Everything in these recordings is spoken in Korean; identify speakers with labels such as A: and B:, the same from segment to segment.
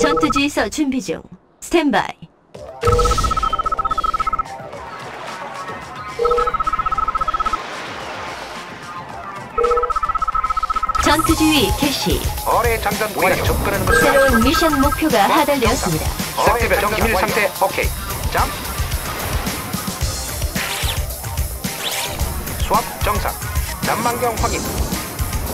A: 전투지휘서 준비 중. 스탠바이. 전투지휘 개시.
B: 어뢰 장전 우리가 접근하는 것을
A: 새로운 미션 목표가 하달되었습니다.
B: 섹티벨 정 기밀 상태 오케이 점 수압 정상 난망경 확인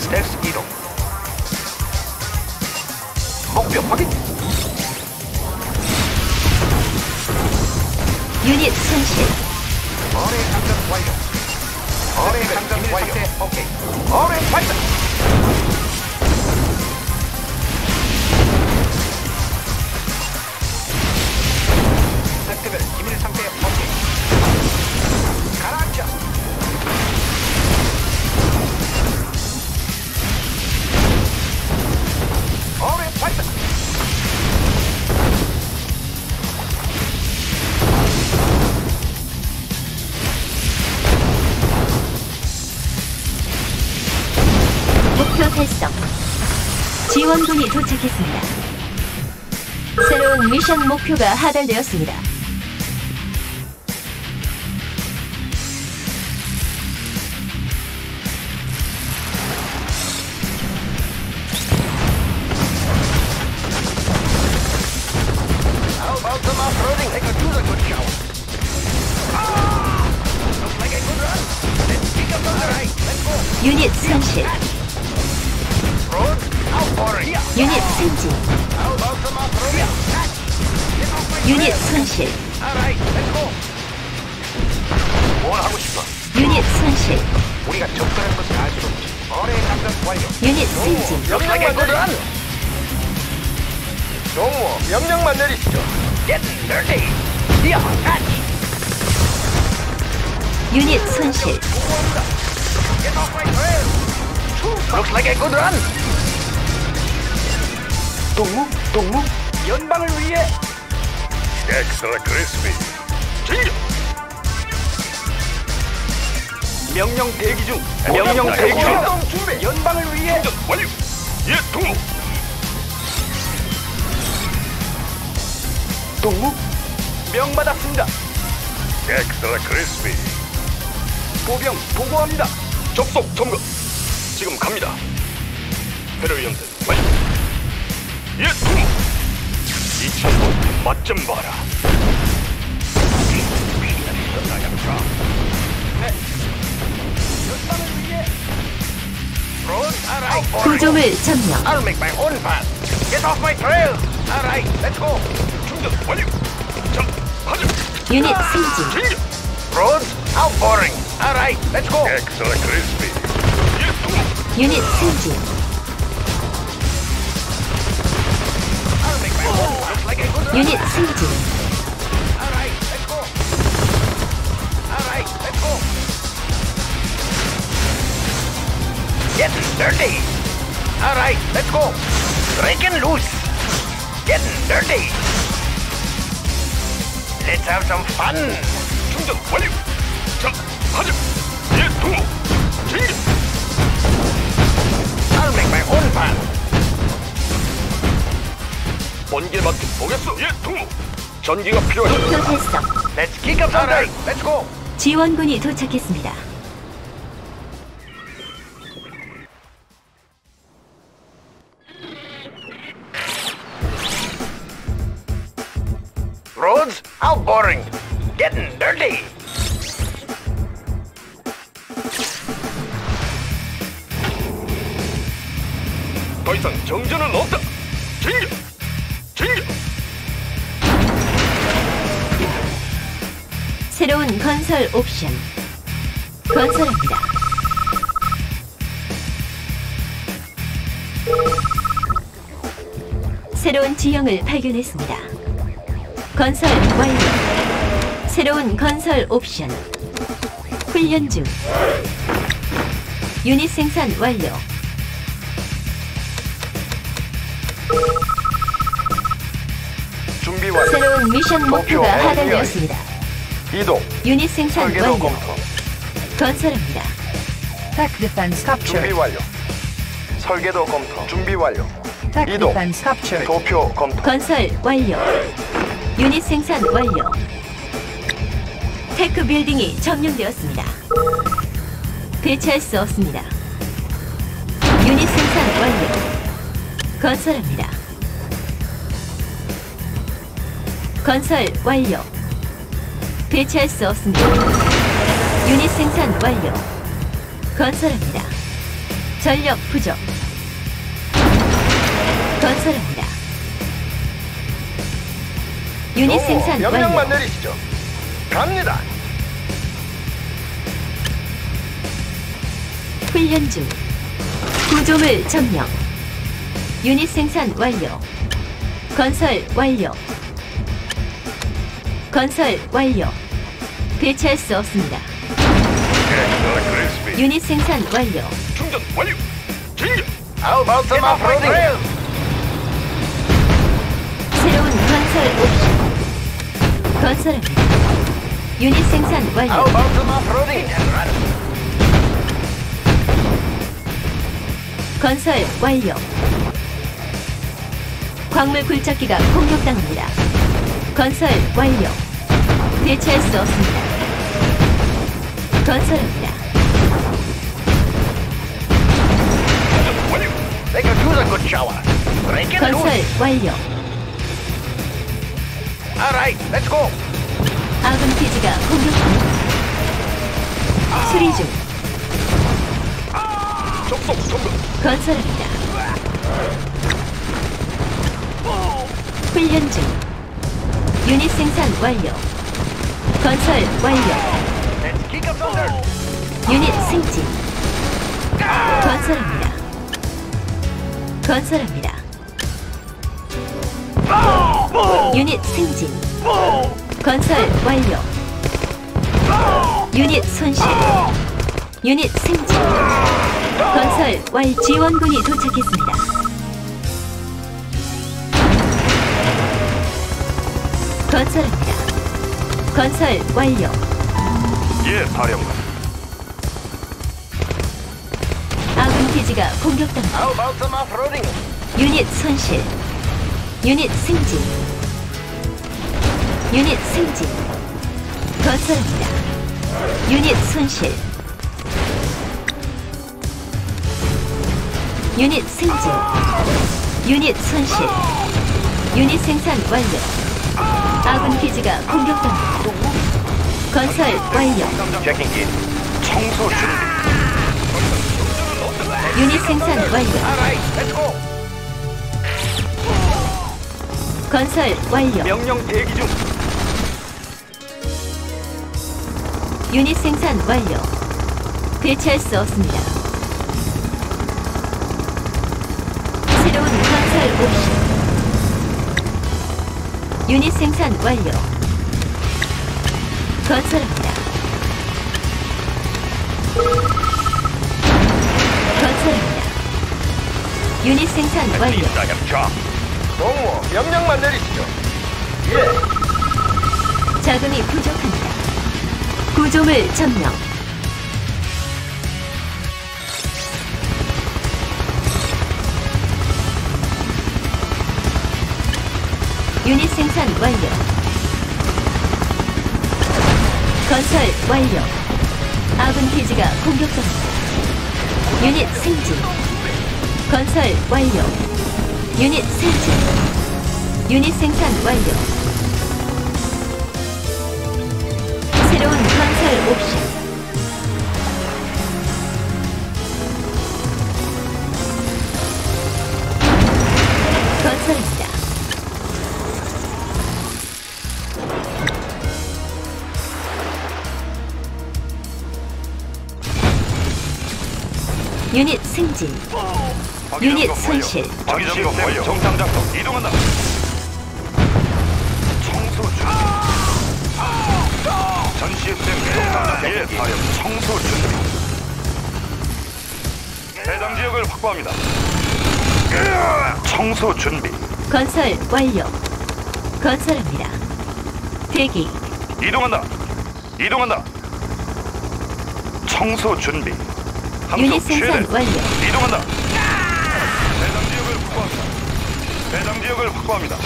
B: 스텔스 이동 목표 확인
A: 유닛 손실.
B: 어뢰 장전 완료. 어뢰 장전 완료. 오케이. 어뢰 발사! 섹티벨 기밀 상태 오
A: 지원군이 도착했습니다. 새로운 미션 목표가 하달되었습니다.
B: 명령만 내리시죠. Getting dirty. Yeah, catch.
A: 유닛 손실.
B: Get off my trail. Looks like a good run. 동무, 동무, 연방을 위해
C: 엑스트라 크리스피
B: 진격. 명령 대기 중. 명령 대기 중. 준비. 연방을 위해
C: 완료 예 동무
B: 동무 명받았습니다.
C: 엑스트라 크리스피
B: 보병 보고합니다.
C: 접속 점거 지금 갑니다 테러 연습 완료 예 동무 이 친구 맛좀 봐라
B: 연방을 위해. Right.
A: 구조물 점령.
B: I'll make my own path. Get off my trail. All right, let's go.
C: 충전 완료 자 가자
A: 유닛 승진.
C: 진격
B: Roads outpouring. All right, let's go.
C: 엑스트라 크리스피 예 동무
A: 유닛 승진.
B: I'll make my own. Looks like a good run.
A: 유닛 승진.
B: All right, let's go. All right, let's go. Getting dirty. All right, let's go. Breaking loose. Getting dirty. Let's have some fun.
C: 충전 완료 자 가자 예 동무 진격
B: I'll make my own path.
C: 번개 맡겨 보겠어 예 동무 전기가 필요하다
A: 목표 달성.
B: Let's kick up some right, let's go.
A: 지원군이 도착했습니다.
C: 이상 정전은 없다. 진격! 진격!
A: 새로운 건설 옵션. 건설합니다. 새로운 지형을 발견했습니다. 건설 완료. 새로운 건설 옵션. 훈련 중. 유닛 생산 완료.
B: 준비 완료.
A: 새로운 미션 목표가
B: 목표
A: 하달되었습니다.
B: 이동.
A: 유닛 생산
B: 설계도
A: 완료.
B: 검토.
A: 건설합니다.
D: Defense
B: 준비
D: captured.
B: 완료. 설계도 검토. 준비 완료.
E: 이동.
D: defense captured.
E: 도표 검토.
A: 건설 완료. 유닛 생산 완료. tech 빌딩이 점령되었습니다. 배치할 수 없습니다. 유닛 생산 완료. 건설합니다. 건설 완료. 배치할 수 없습니다. 유닛 생산 완료. 건설합니다. 전력 부족. 건설합니다. 유닛
E: 오,
A: 생산
E: 명령만
A: 완료.
E: 내리시죠. 갑니다.
A: 훈련 중. 구조물 점령. 유닛 생산 완료. 건설 완료. 건설 완료. 배치할 수 없습니다. 유닛 생산 완료.
C: 충전 완료. 진격.
E: Off-roading?
A: 새로운 건설 옵션. 건설합니다. 유닛 생산 완료.
E: off-roading?
A: 건설 완료. 광물 굴착기가 공격당합니다. 건설 완료. 대체할 수 없습니다. 건설합니다.
E: it
A: 건설. 완료.
E: All right, let's go.
A: 아군 기지가 공격합니다. 수리 중.
C: 접속 성공.
A: 건설합니다. 훈련 중. 유닛 생산 완료. 건설 완료. 유닛 승진. 건설합니다. 건설합니다. 유닛 승진. 건설 완료. 유닛 손실. 유닛 승진. 건설 완 지원군이 도착했습니다. 건설합니다. 건설 완료.
C: 예, 사령관.
A: 아군 기지가 공격당합니다.
E: How about some off-roading?
A: 유닛 손실. 유닛 승진. 유닛 승진. 건설합니다. 유닛 손실. 유닛 승진. 유닛 손실. 유닛 생산 완료. 아군 기지가 공격당합니다. 건설 완료.
E: In. 청소 준비.
A: 유닛 생산 완료. 건설 완료.
E: 명령 대기 중.
A: 유닛 생산 완료. 대체할 수 없습니다. 유닛 생산 완료. 건설합니다. 건설합니다. 유닛 생산 완료.
E: 동무, 명령만 내리시죠. 예.
A: 자금이 부족합니다. 구조물 점령. 유닛 생산 완료. 건설 완료. 아군 기지가 공격당합니다. 유닛 승진. 건설 완료. 유닛 승진. 유닛 생산 완료. 새로운 건설 옵션. 유닛 승진. 유닛 손실.
C: 점검 완료. 정상 작동. 이동한다. 청소 준비. 전 시스템. 예, 사령. 청소 준비. 해당 지역을 확보합니다. 청소 준비.
A: 건설 완료. 건설합니다. 대기.
C: 이동한다. 이동한다. 청소 준비.
A: 유닛 생산. 완료.
C: 이동한다. 해당 지역을 확보합니다. 확보합니다.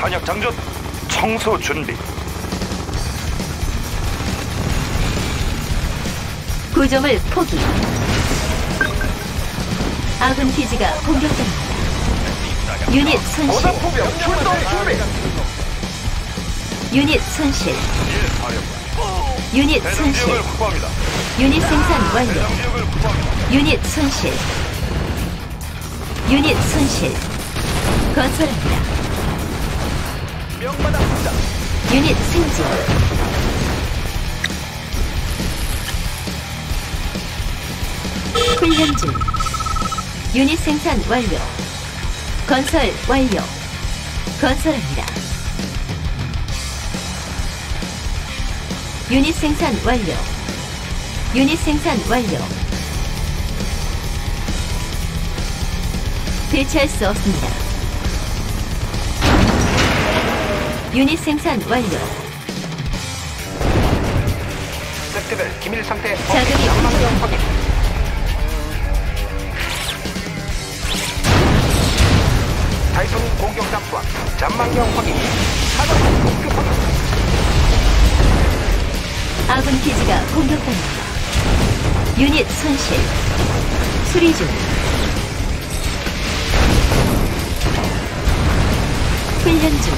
C: 탄약 장전.
E: 청소 준비.
A: 구조물 포기. 아군 기지가 공격당합니다. 유닛 손실. 유닛 손실.
C: 예.
A: 유닛 손실. 유닛 생산 완료. 유닛 손실. 유닛 손실. 건설합니다.
E: 명받았습니다.
A: 유닛 승진. 훈련 중. 유닛 생산 완료. 건설 완료. 건설합니다. 유닛 생산 완료. 유닛 생산 완료. 대체할 수 없습니다. 유닛 생산 완료.
E: 섹트별 기밀 상태.
A: 자극이
E: 양방향 확인. 타이슨 공격 잠수함. 전망경 확인. 사전 공격 확인.
A: 아군 기지가 공격당합니다. 유닛 손실. 수리 중. 훈련 중.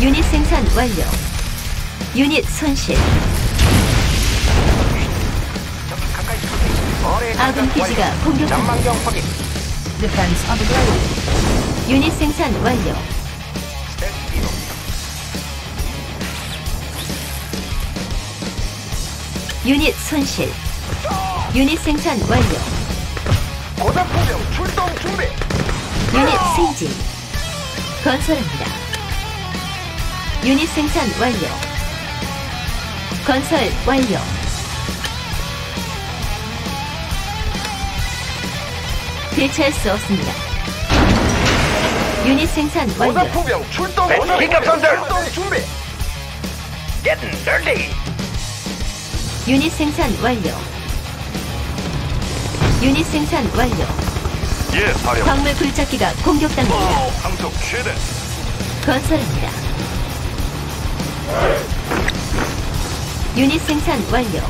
A: 유닛 생산 완료. 유닛 손실. 아군 기지가
E: 확인.
A: 유닛 생산 완료. 유닛 손실. 유닛 생산 완료.
E: 고사포병 출동 준비.
A: 유닛 승진. 건설합니다. 유닛 생산 완료. 건설 완료. 배치할 수 없습니다. 유닛 생산 완료.
E: 고사포병 출동.
B: 배치 픽업선들.
E: 출동 준비.
B: Getting dirty.
A: 유닛 생산 완료. 유닛 생산 완료.
C: 예, 사령관.
A: 광물 굴착기가 공격당합니다.
C: 항속 최대.
A: 건설합니다. 유닛 생산 완료.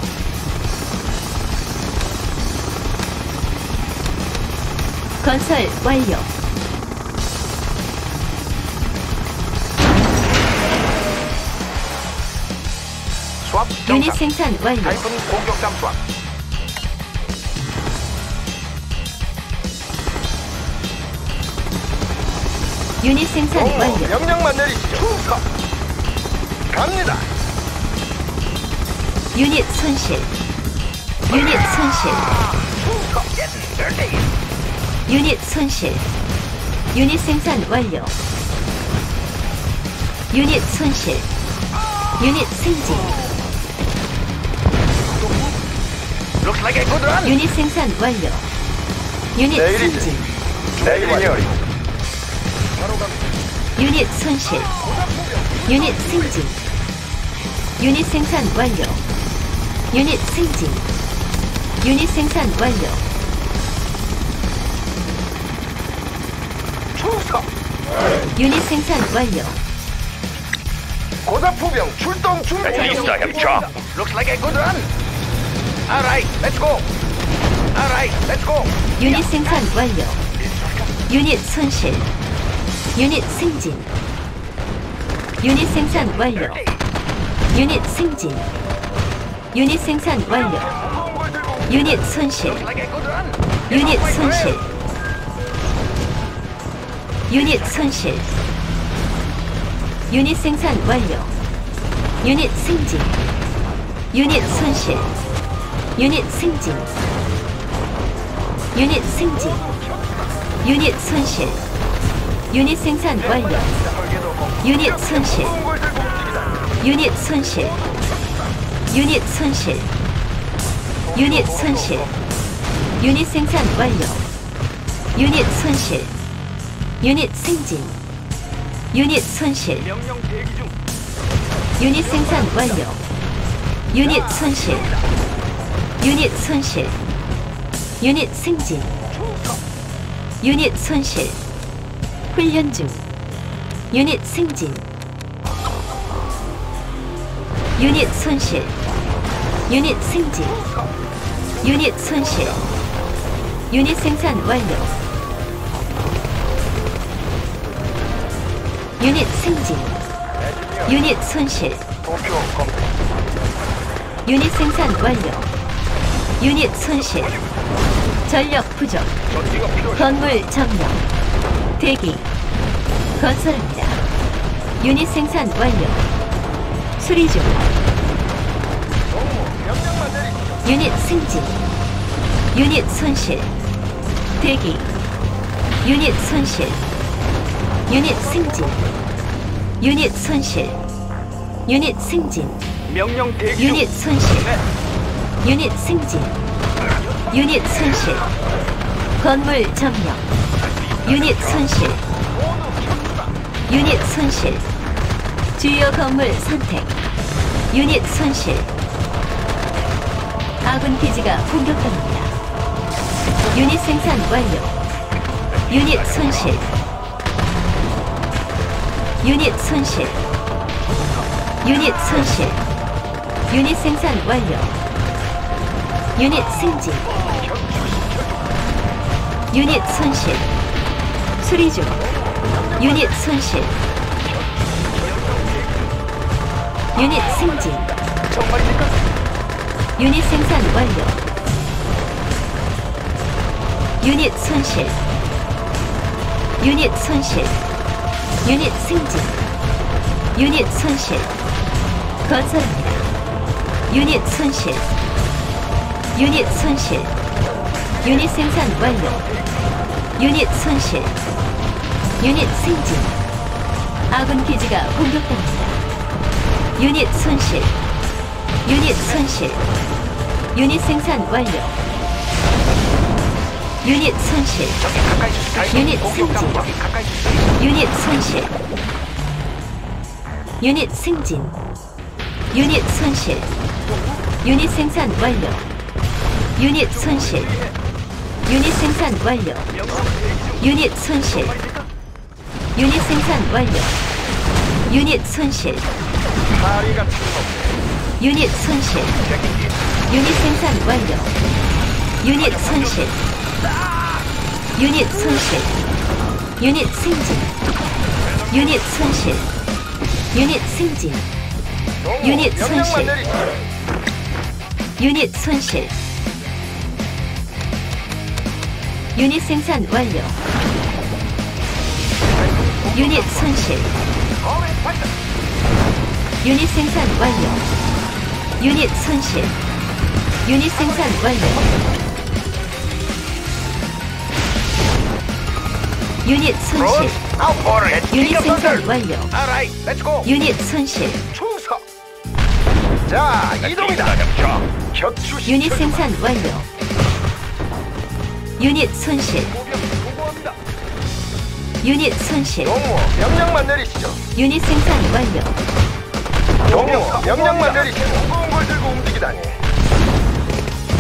A: 건설 완료. 유닛. 생산 완료.
E: 타이슨 공격 잠수함.
A: 유닛 생산
E: 오,
A: 완료.
E: 명령만 내리시죠. 충성. 갑니다.
A: 유닛 손실. 유닛 손실. 유닛 손실. 유닛 생산 완료. 유닛 손실. 유닛 승진.
B: Looks like a good run.
A: 유닛 생산 완료. 유닛
E: 내일이지.
A: 승진.
E: 내일이요.
A: 유닛 손실. 유닛 승진. 유닛 생산 완료. 유닛 승진. 유닛 생산 완료.
E: 충성.
A: 유닛 생산 완료.
E: 고사포병 출동 준비.
B: At least I have job. Looks like a good run.
A: 유닛 생산 완료. 유닛 손실. 유닛 승진. 유닛 생산 완료. 유닛 승진. 유닛 생산 완료. 유닛 손실. 유닛 손실. 유닛 손실. 유닛 생산 완료. 유닛 승진. 유닛 손실. 유닛 승진. 유닛 승진. 유닛 손실. 유닛 생산 완료. 유닛 손실. 유닛 손실. 유닛 손실. 유닛 손실. 유닛 생산 완료. 유닛 손실. 유닛 승진. 유닛 손실. 유닛 생산 완료. 유닛 손실. 유닛 손실. 유닛 승진. 유닛 손실. 훈련 중.
E: 유닛 승진. 유닛 손실. 유닛 승진. 유닛 손실. 유닛 생산 완료. 유닛 승진. 유닛 손실. 유닛 생산 완료. 유닛 손실. 전력 부족. 건물 점령. 대기. 건설합니다. 유닛 생산 완료. 수리 중. 유닛 승진. 유닛 손실. 대기. 유닛 손실. 유닛 승진. 유닛 손실. 유닛 승진.
B: 명령 대기 중.
E: 유닛 손실. 유닛 승진. 유닛 손실. 건물 점령. 유닛 손실. 유닛 손실. 주요 건물 선택. 유닛 손실. 아군 기지가 공격당합니다. 유닛 생산 완료. 유닛 손실. 유닛 손실. 유닛 손실. 유닛 생산 완료. 유닛 승진. 유닛 손실. 수리 중. 유닛 손실. 유닛 승진. 유닛 생산 완료. 유닛 손실. 유닛 손실. 유닛 승진. 유닛 손실. 건설합니다. 유닛 손실. 유닛 손실. 유닛 생산 완료. 유닛 손실. 유닛 승진. 아군 기지가 공격당합니다. 유닛 손실. 유닛 손실. 유닛 생산 완료. 유닛 손실. 유닛 승진. 유닛 손실. 유닛 승진. 유닛 손실. 유닛 생산 완료. 유닛 손실. 유닛 생산 완료. 유닛 손실. 유닛 생산 완료. 유닛 손실. 유닛 손실. 유닛 생산 완료. 유닛 손실. 유닛 손실. 유닛 승진. 유닛 손실. 유닛 승진. 유닛 손실. 유닛 손실. 유닛 생산 완료. 유닛 손실. 유닛 생산 완료. 유닛 손실. 유닛 생산 완료. 유닛 손실. 유닛 생산 완료. 유닛 손실.
B: 자, 이동이다.
E: 유닛 생산 완료. 유닛 손실. 유닛 손실.
B: 명령만 내리시죠.
E: 유닛 생산 완료.
B: 동무 명령만 내리시죠. 무거운 걸 들고 움직이다니.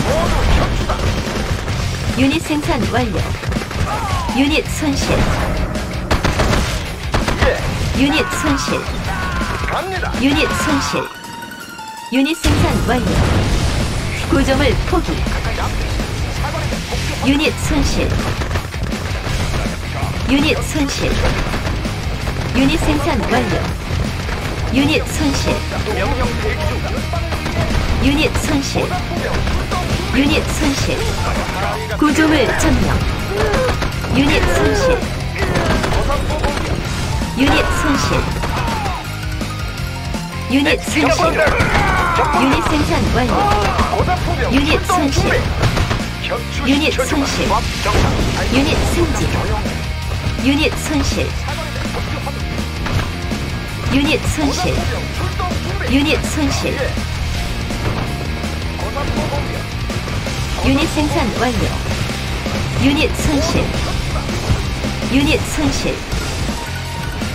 B: 모두 격추다.
E: 유닛 생산 완료. 유닛 손실.
B: 예,
E: 유닛 손실.
B: 갑니다.
E: 유닛 손실. 유닛 생산 완료. 구점을 포기. 유닛 손실. 유닛 손실. 유닛 생산 완료. 유닛 손실. 유닛 손실. 유닛 손실. 구조물 점령. 유닛 손실. 유닛 손실. 유닛 손실. 유닛 생산 완료. 유닛 손실. 유닛 손실. 유닛 승진. 유닛 손실. 유닛 손실. 유닛 손실. 유닛 생산 완료. 유닛 손실. 유닛 손실.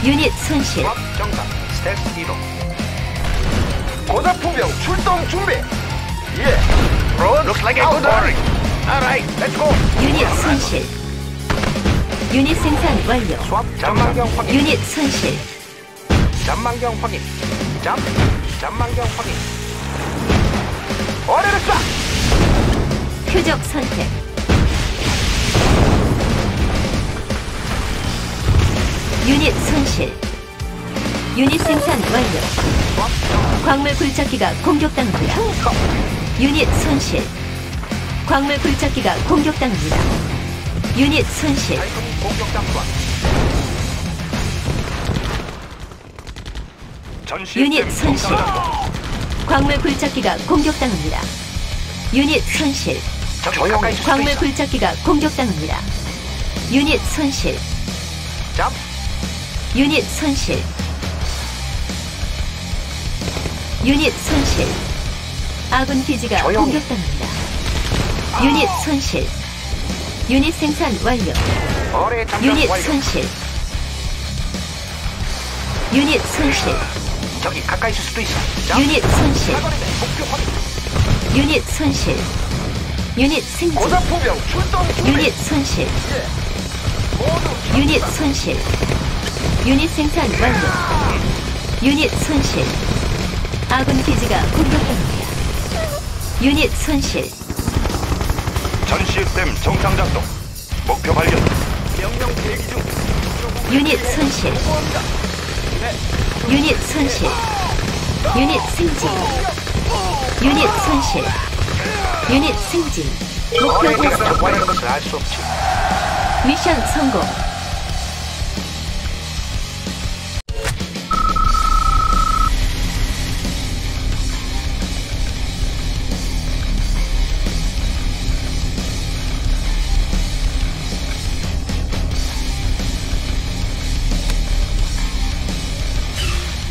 E: 유닛 손실.
B: 고사포병 출동 준비. 예. Looks like a good order. Alright, let's go.
E: 유닛 손실.
A: 유닛 생산 완료.
F: 수압 전망경 확인.
A: 유닛 손실.
F: 전망경 확인. 잠. 전망경 확인. 어뢰를 쏴.
A: 표적 선택. 유닛 손실. 유닛 생산 완료. 광물 굴착기가 공격당합니다. 유닛 손실. 광물 굴착기가 공격당합니다. 유닛 손실.
F: 공격
A: 유닛 손실. 광물 굴착기가 공격당합니다. 유닛 손실. 광물. 굴착기가 공격당합니다. 유닛 손실.
F: 잠.
A: 유닛 손실. 유닛 손실. 아군 기지가. 공격당합니다. 유닛 손실. 유닛 생산 완료. 유닛
F: 완료.
A: 손실. 유닛 손실.
F: 적이 가까이 있을 수도 있어. 잠.
A: 유닛 손실. 유닛 손실. 유닛 승진.
F: 고사포병 출동 준비.
A: 유닛 손실. 유닛 손실. 유닛 생산 완료. 유닛 손실. 아군 기지가 공격합니다. 유닛 손실.
C: 전 시스템 정상 작동. 목표 발견.
F: 명령 대기 중.
A: 유닛 손실. 유닛 손실. 유닛 승진. 유닛 손실. 유닛 승진. 목표 달성. 미션 성공.